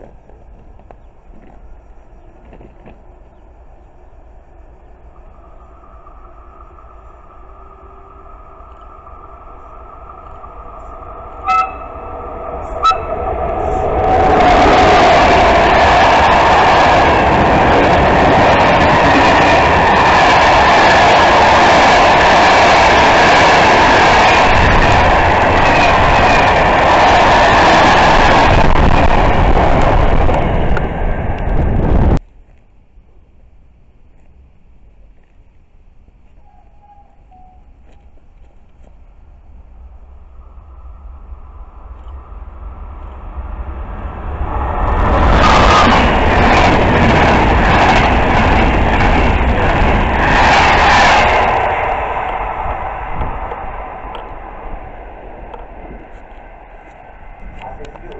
Yeah. Attenzione, treno